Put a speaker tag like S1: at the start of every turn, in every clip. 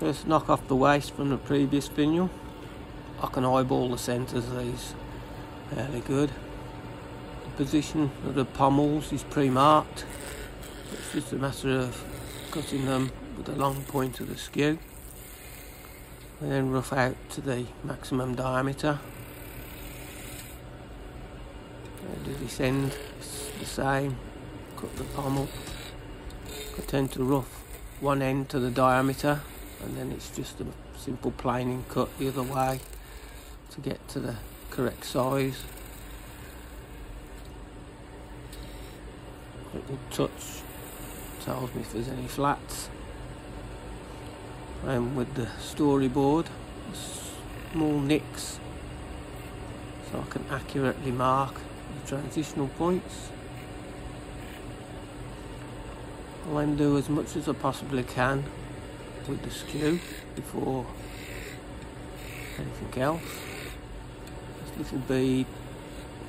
S1: First knock off the waste from the previous finial. I can eyeball the centres of these fairly good. The position of the pommels is pre-marked. It's just a matter of cutting them with the long point of the skew and then rough out to the maximum diameter. And the descend the same, cut the pommel. I tend to rough one end to the diameter and then it's just a simple planing cut the other way to get to the correct size. Little touch tells me if there's any flats. And with the storyboard, small nicks so I can accurately mark the transitional points. I'll then do as much as I possibly can with the skew before anything else. This little bead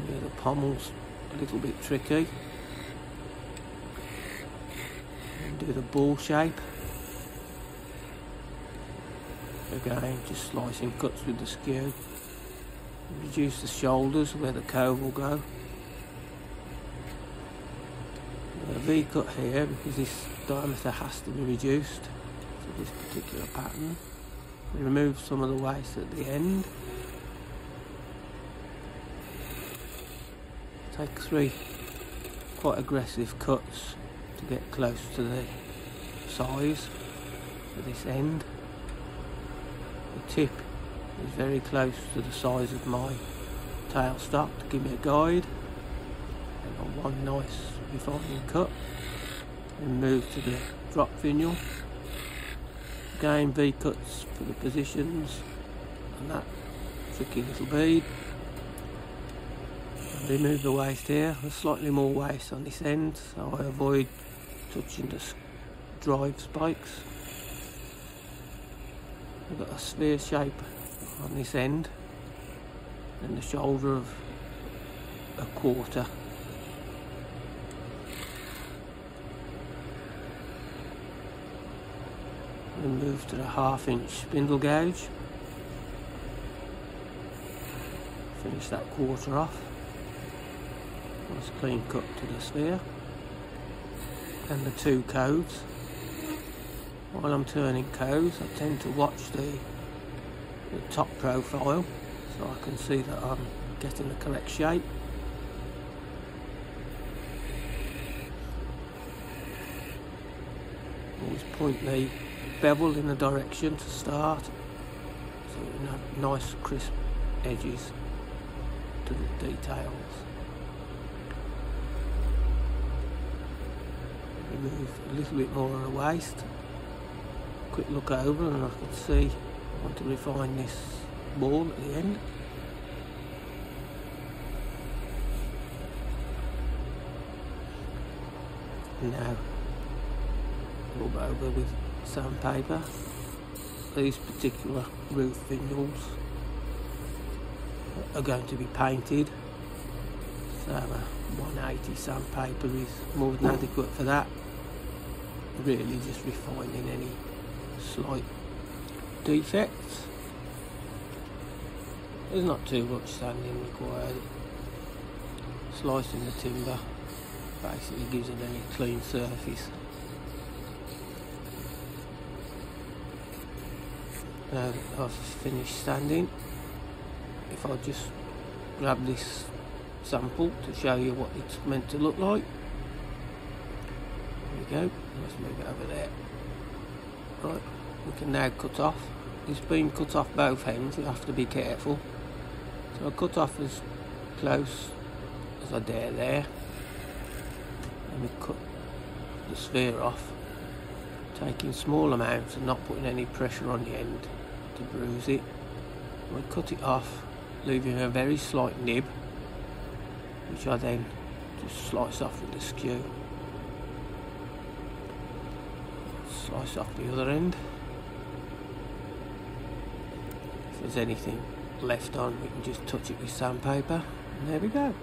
S1: near the pommel's a little bit tricky. And do the ball shape. Again, just slicing cuts with the skew. Reduce the shoulders where the cove will go. A V cut here because this diameter has to be reduced to this particular pattern. We remove some of the waste at the end. Take three quite aggressive cuts to get close to the size of this end. The tip is very close to the size of my tailstock to give me a guide. And one nice refining cut and move to the drop finial again V cuts for the positions and that tricky little bead. Remove the waste here there's slightly more waste on this end so I avoid touching the drive spikes. I've got a sphere shape on this end and the shoulder of a quarter and move to the half inch spindle gouge. Finish that quarter off. Nice clean cut to the sphere. And the two coves. While I'm turning coves I tend to watch the, the top profile so I can see that I'm getting the correct shape always point the bevel in the direction to start. So you have nice crisp edges to the details. Remove a little bit more of the waste quick look over and I can see I want to refine this ball at the end. Now over with sandpaper. These particular roof finials are going to be painted. So uh, a 180 sandpaper is more than adequate for that. Really just refining any slight defects. There's not too much sanding required. Slicing the timber basically gives it a clean surface. Uh, now I've finished standing. If I just grab this sample to show you what it's meant to look like. There we go. Let's move it over there. Right we can now cut off. It's been cut off both ends you have to be careful. So I cut off as close as I dare there. And we cut the sphere off taking small amounts and not putting any pressure on the end to bruise it. I cut it off, leaving a very slight nib, which I then just slice off with the skew. Slice off the other end. If there's anything left on, we can just touch it with sandpaper, and there we go.